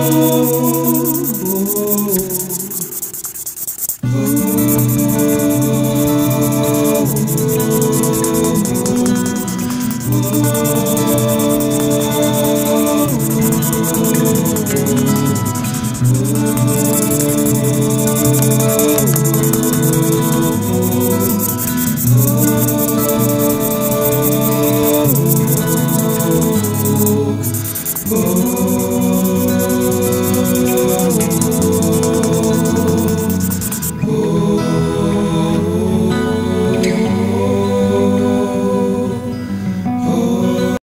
oh, oh.